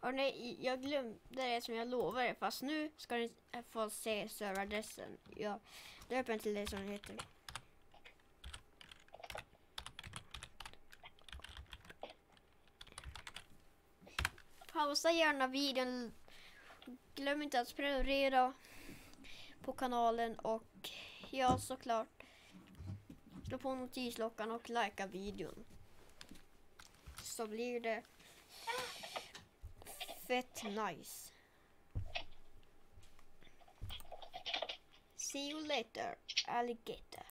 Och nej, jag glömde det som jag lovade. Fast nu ska ni få se serveradressen. Jag döper till det som det heter. Pausa gärna videon. Glöm inte att prenumerera på kanalen och ja såklart slå på notisklockan och likea videon. Så blir det fett nice. See you later, alligator.